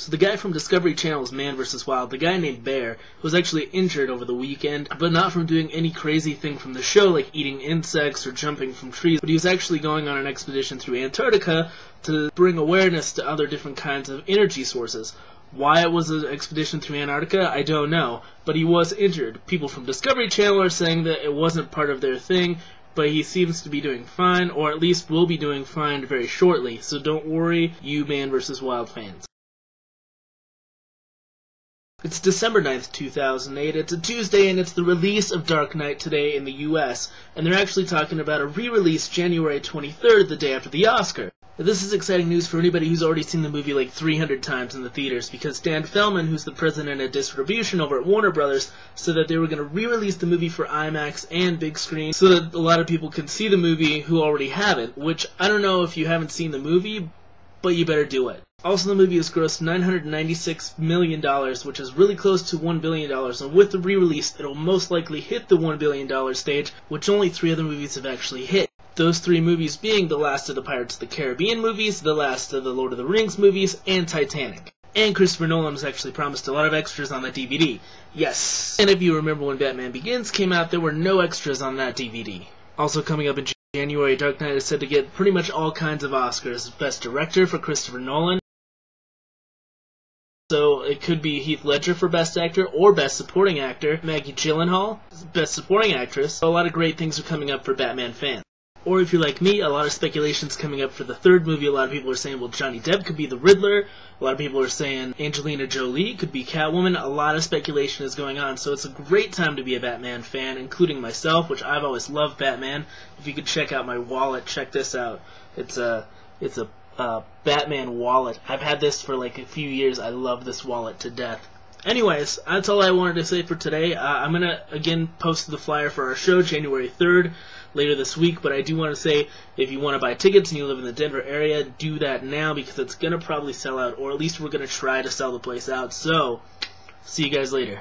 So the guy from Discovery Channel's Man vs. Wild, the guy named Bear, was actually injured over the weekend, but not from doing any crazy thing from the show like eating insects or jumping from trees, but he was actually going on an expedition through Antarctica to bring awareness to other different kinds of energy sources. Why it was an expedition through Antarctica, I don't know, but he was injured. People from Discovery Channel are saying that it wasn't part of their thing, but he seems to be doing fine, or at least will be doing fine very shortly, so don't worry, you Man vs. Wild fans. It's December 9th, 2008. It's a Tuesday and it's the release of Dark Knight today in the US. And they're actually talking about a re-release January 23rd, the day after the Oscar. This is exciting news for anybody who's already seen the movie like 300 times in the theaters because Dan Fellman, who's the president of distribution over at Warner Brothers, said that they were going to re-release the movie for IMAX and big screen so that a lot of people can see the movie who already haven't, which I don't know if you haven't seen the movie, but you better do it. Also, the movie has grossed $996 million, which is really close to $1 billion, and with the re-release, it'll most likely hit the $1 billion stage, which only three other movies have actually hit. Those three movies being the last of the Pirates of the Caribbean movies, the last of the Lord of the Rings movies, and Titanic. And Christopher Nolan has actually promised a lot of extras on that DVD. Yes. And if you remember when Batman Begins came out, there were no extras on that DVD. Also coming up in January, Dark Knight is said to get pretty much all kinds of Oscars. Best Director for Christopher Nolan, so it could be Heath Ledger for Best Actor or Best Supporting Actor, Maggie Gyllenhaal, Best Supporting Actress. So a lot of great things are coming up for Batman fans. Or if you're like me, a lot of speculations coming up for the third movie. A lot of people are saying, well, Johnny Depp could be the Riddler. A lot of people are saying Angelina Jolie could be Catwoman. A lot of speculation is going on, so it's a great time to be a Batman fan, including myself, which I've always loved Batman. If you could check out my wallet, check this out. It's a it's a uh, Batman wallet. I've had this for like a few years. I love this wallet to death. Anyways, that's all I wanted to say for today. Uh, I'm gonna again post the flyer for our show January 3rd later this week, but I do want to say if you want to buy tickets and you live in the Denver area, do that now because it's gonna probably sell out, or at least we're gonna try to sell the place out. So, see you guys later.